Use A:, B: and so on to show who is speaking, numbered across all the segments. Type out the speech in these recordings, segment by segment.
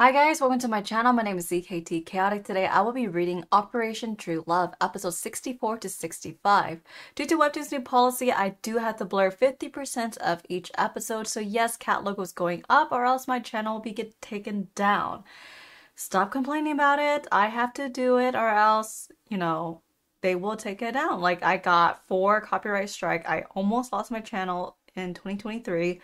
A: Hi guys, welcome to my channel. My name is CKT Chaotic. Today I will be reading Operation True Love, episodes 64 to 65. Due to Webtoon's new policy, I do have to blur 50% of each episode, so yes, cat logo is going up or else my channel will be get taken down. Stop complaining about it. I have to do it or else, you know, they will take it down. Like I got four copyright strike. I almost lost my channel in 2023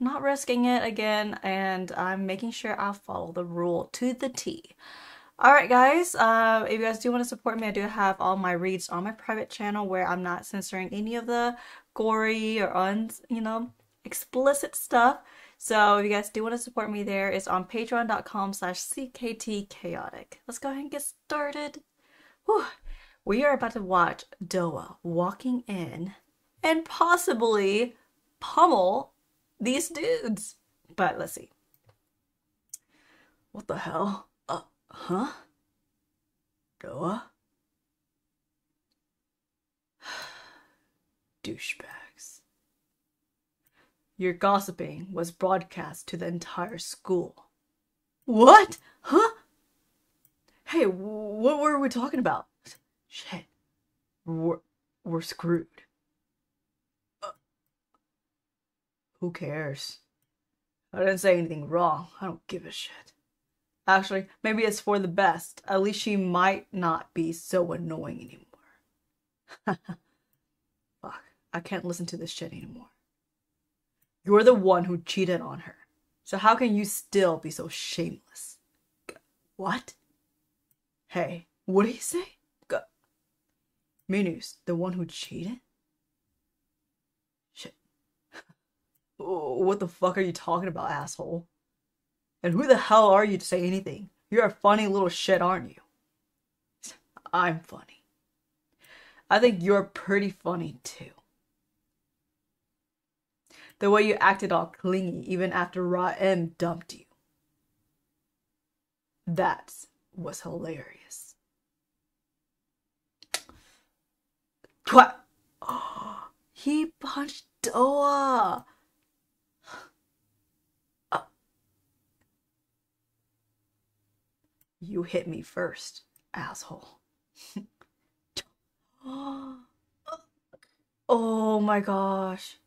A: not risking it again, and I'm making sure I'll follow the rule to the T. Alright guys, uh, if you guys do want to support me, I do have all my reads on my private channel where I'm not censoring any of the gory or un, you know, explicit stuff. So if you guys do want to support me there, it's on patreon.com slash cktchaotic. Let's go ahead and get started. Whew. We are about to watch Doa walking in and possibly pummel these dudes. But let's see. What the hell? Uh, huh? Doa? Douchebags. Your gossiping was broadcast to the entire school. What? Huh? Hey, what were we talking about? Shit. We're, we're screwed. Who cares? I didn't say anything wrong. I don't give a shit. Actually, maybe it's for the best. At least she might not be so annoying anymore. Fuck, I can't listen to this shit anymore. You're the one who cheated on her. So how can you still be so shameless? What? Hey, what did he say? Minu's, the one who cheated? What the fuck are you talking about, asshole? And who the hell are you to say anything? You're a funny little shit, aren't you? I'm funny. I think you're pretty funny too. The way you acted all clingy even after Ra-im dumped you. That was hilarious. What? he punched Doa. You hit me first, asshole. oh my gosh.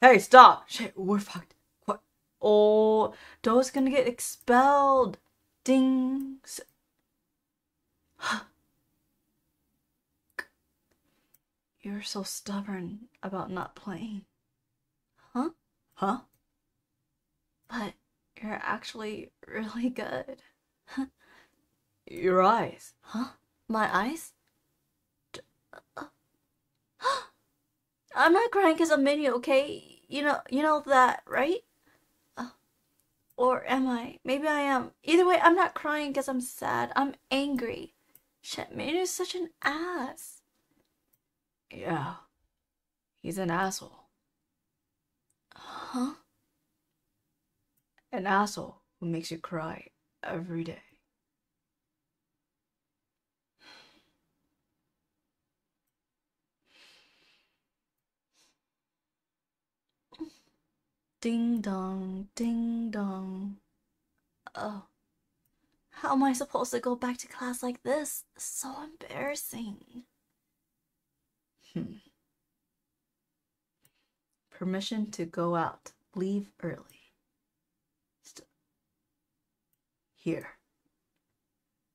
A: Hey, stop. Shit, we're fucked. What? Oh, Doa's gonna get expelled. Dings. You're so stubborn about not playing. Huh? Huh? But you're actually really good. Your eyes. Huh? My eyes? I'm not crying because I'm Minnie, okay? You know, you know that, right? Uh, or am I? Maybe I am. Either way, I'm not crying because I'm sad. I'm angry. Shit, is such an ass. Yeah. He's an asshole. Huh? An asshole who makes you cry every day. Ding dong, ding dong. Oh. How am I supposed to go back to class like this? So embarrassing. Hmm. Permission to go out. Leave early. St Here.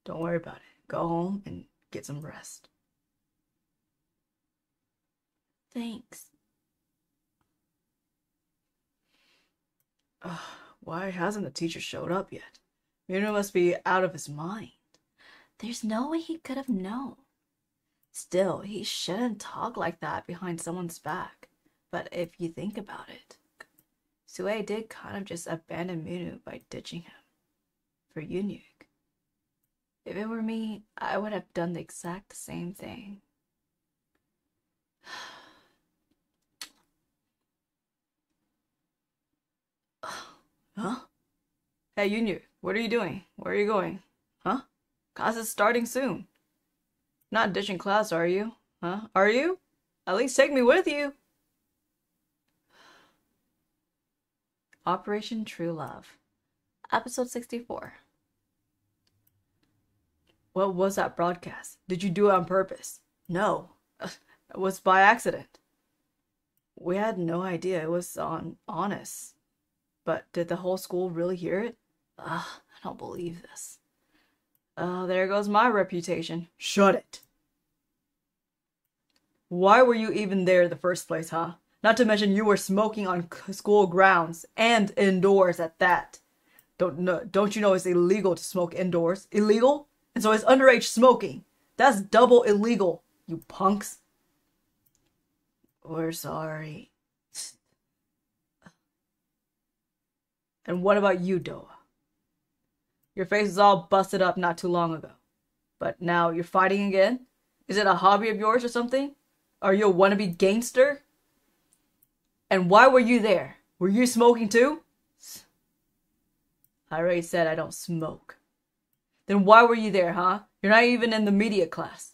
A: Don't worry about it. Go home and get some rest. Thanks. Ugh, why hasn't the teacher showed up yet? Minu must be out of his mind. There's no way he could have known. Still, he shouldn't talk like that behind someone's back. But if you think about it, Sue did kind of just abandon Minu by ditching him for Eunhyeok. If it were me, I would have done the exact same thing. Huh? Hey, Yunyu, what are you doing? Where are you going? Huh? Class is starting soon. Not ditching class, are you? Huh? Are you? At least take me with you. Operation True Love, Episode 64 What was that broadcast? Did you do it on purpose? No. It was by accident. We had no idea it was on honest. But did the whole school really hear it? Ugh, I don't believe this. Oh, there goes my reputation. Shut it. Why were you even there in the first place, huh? Not to mention you were smoking on school grounds and indoors at that. Don't know, don't you know it's illegal to smoke indoors? Illegal? And so it's underage smoking. That's double illegal, you punks. We're sorry. And what about you, Doa? Your face was all busted up not too long ago. But now you're fighting again? Is it a hobby of yours or something? Are you a wannabe gangster? And why were you there? Were you smoking too? I already said I don't smoke. Then why were you there, huh? You're not even in the media class.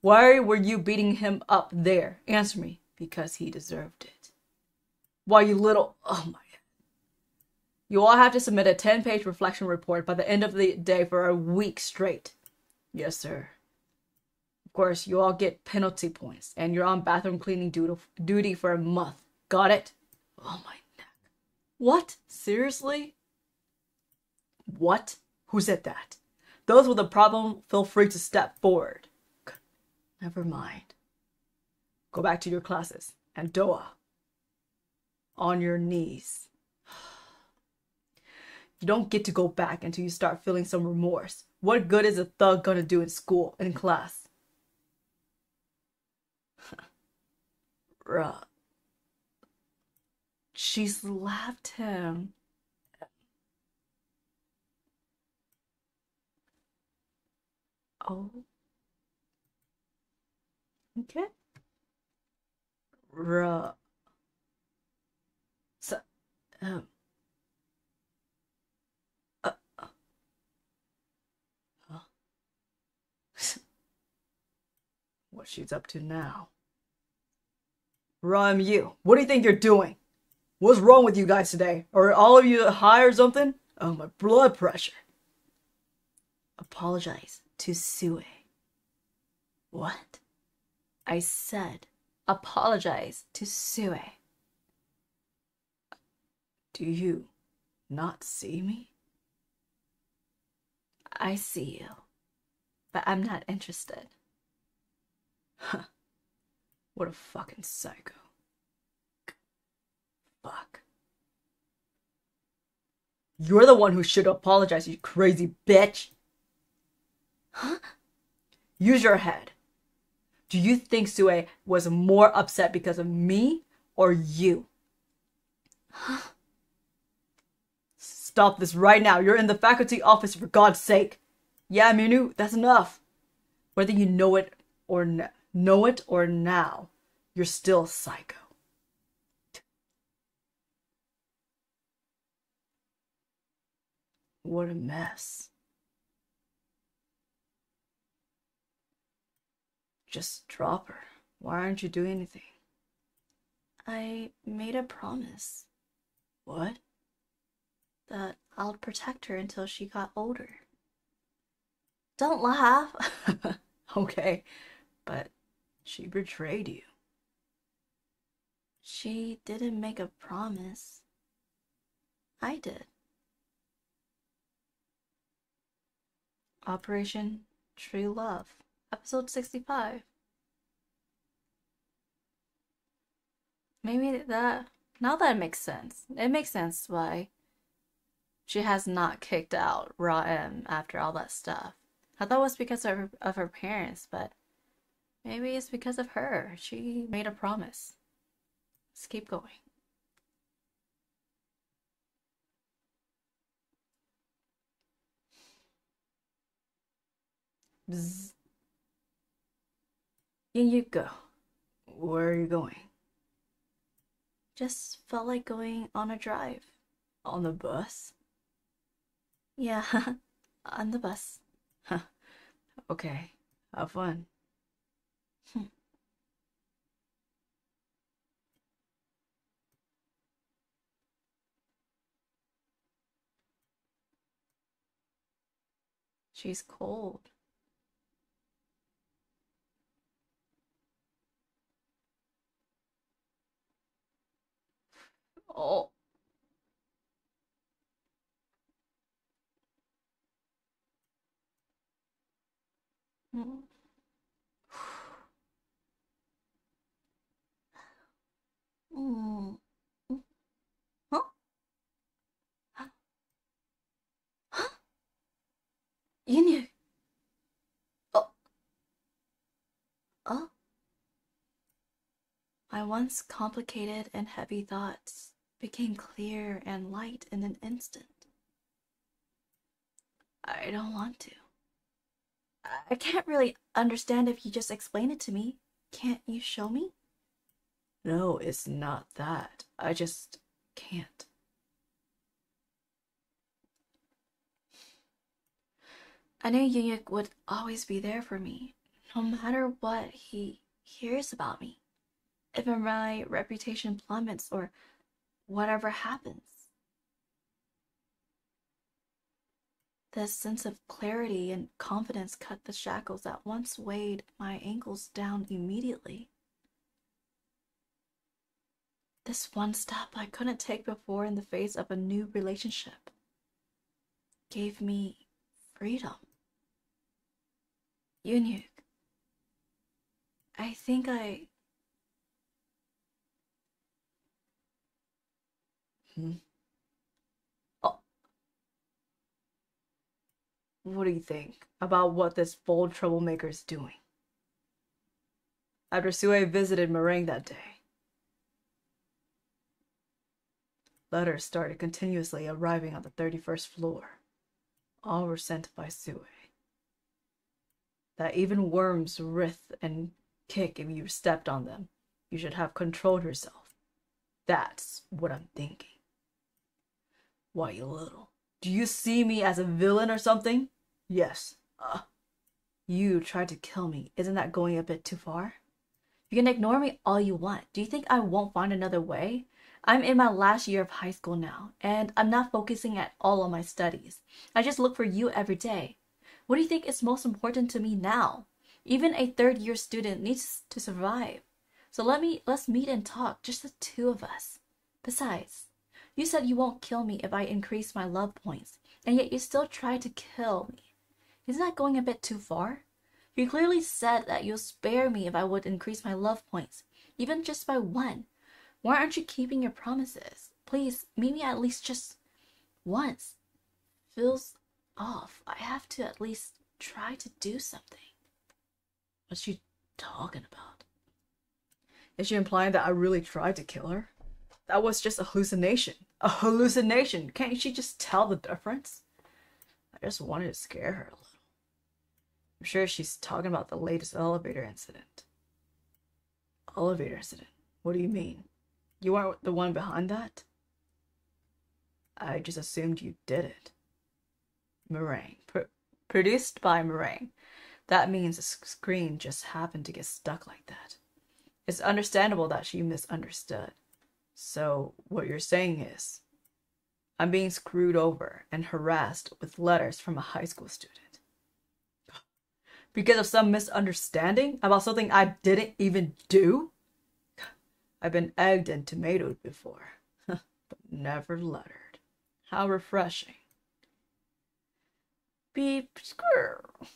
A: Why were you beating him up there? Answer me. Because he deserved it. Why, you little. Oh my. You all have to submit a 10 page reflection report by the end of the day for a week straight. Yes, sir. Of course, you all get penalty points, and you're on bathroom cleaning duty for a month. Got it? Oh my neck. What? Seriously? What? Who said that? Those with a problem, feel free to step forward. Never mind. Go back to your classes. And Doa, on your knees. You don't get to go back until you start feeling some remorse. What good is a thug gonna do in school, in class? Bruh. She slapped him. Oh. Okay. Ruh. So, um. Uh, uh. Huh? What she's up to now. Rhyme you. What do you think you're doing? What's wrong with you guys today? Are all of you high or something? Oh, my blood pressure. Apologize to Sue. What? I said apologize to Sue. Do you not see me? I see you, but I'm not interested. Huh. What a fucking psycho. Fuck. You're the one who should apologize, you crazy bitch. Huh? Use your head. Do you think Sue was more upset because of me or you? Huh? Stop this right now. You're in the faculty office for God's sake. Yeah, Minu, that's enough. Whether you know it or know it or now, you're still psycho. What a mess. Just drop her. Why aren't you doing anything? I made a promise. What? That I'll protect her until she got older. Don't laugh. okay, but she betrayed you. She didn't make a promise. I did. Operation True Love episode 65. Maybe that, now that makes sense. It makes sense why she has not kicked out Ra-im after all that stuff. I thought it was because of her, of her parents, but maybe it's because of her. She made a promise. Let's keep going. Bzz. In you go. Where are you going? Just felt like going on a drive. On the bus? Yeah, on the bus. okay, have fun. Hmm. She's cold. Oh. Mm. Mm. Huh? Huh? Yinyu. Oh. Oh. My once complicated and heavy thoughts became clear and light in an instant. I don't want to. I can't really understand if you just explain it to me. Can't you show me? No, it's not that. I just can't. I knew Eunhyeok would always be there for me, no matter what he hears about me. If my reputation plummets or whatever happens. This sense of clarity and confidence cut the shackles that once weighed my ankles down immediately. This one step I couldn't take before in the face of a new relationship gave me freedom. Eunhyeok, I think I. Hmm? Oh. What do you think about what this bold troublemaker is doing? After Sue visited Meringue that day, Letters started continuously arriving on the 31st floor. All were sent by Sue. That even worms writhe and kick if you stepped on them. You should have controlled yourself. That's what I'm thinking. Why, you little. Do you see me as a villain or something? Yes. Uh, you tried to kill me. Isn't that going a bit too far? You can ignore me all you want. Do you think I won't find another way? I'm in my last year of high school now, and I'm not focusing at all on my studies. I just look for you every day. What do you think is most important to me now? Even a third year student needs to survive. So let me let's meet and talk, just the two of us. Besides, you said you won't kill me if I increase my love points, and yet you still try to kill me. Isn't that going a bit too far? You clearly said that you'll spare me if I would increase my love points, even just by one. Why aren't you keeping your promises? Please, meet me at least just once. Feels off. I have to at least try to do something. What's she talking about? Is she implying that I really tried to kill her? That was just a hallucination. A hallucination. Can't she just tell the difference? I just wanted to scare her a little. I'm sure she's talking about the latest elevator incident. Elevator incident? What do you mean? You aren't the one behind that? I just assumed you did it. Meringue. Pr- produced by Meringue. That means the screen just happened to get stuck like that. It's understandable that she misunderstood. So, what you're saying is, I'm being screwed over and harassed with letters from a high school student. Because of some misunderstanding about something I didn't even do? I've been egged and tomatoed before, but never lettered. How refreshing. Beep squirrel.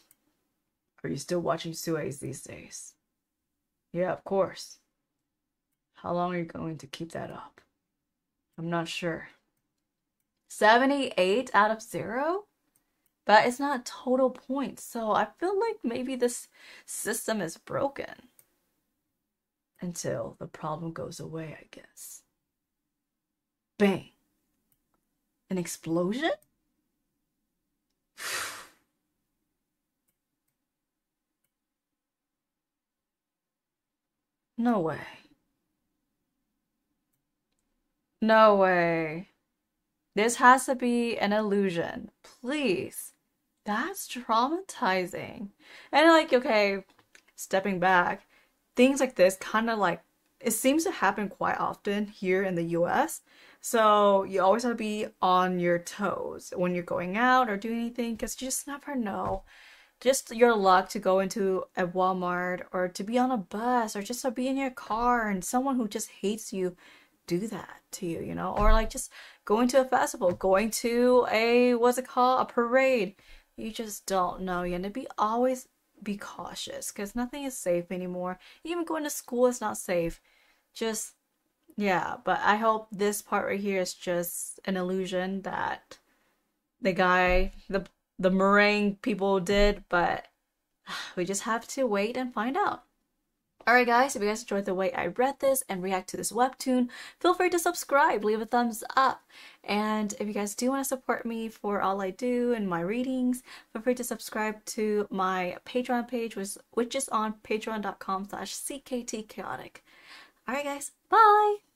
A: Are you still watching Suez these days? Yeah, of course. How long are you going to keep that up? I'm not sure. 78 out of 0? But it's not total points, so I feel like maybe this system is broken until the problem goes away, I guess. Bang! An explosion? no way. No way. This has to be an illusion. Please. That's traumatizing. And like, okay, stepping back, things like this kind of like it seems to happen quite often here in the US. So you always have to be on your toes when you're going out or doing anything because you just never know. Just your luck to go into a Walmart or to be on a bus or just to be in your car and someone who just hates you do that to you, you know? Or like just going to a festival, going to a what's it called? A parade. You just don't know. You have to be always be cautious because nothing is safe anymore. Even going to school is not safe. Just yeah, but I hope this part right here is just an illusion that the guy, the the meringue people did, but we just have to wait and find out. Alright guys, if you guys enjoyed the way I read this and react to this webtoon, feel free to subscribe, leave a thumbs up. And if you guys do want to support me for all I do and my readings, feel free to subscribe to my Patreon page, which is on patreon.com slash cktchaotic. Alright guys, bye!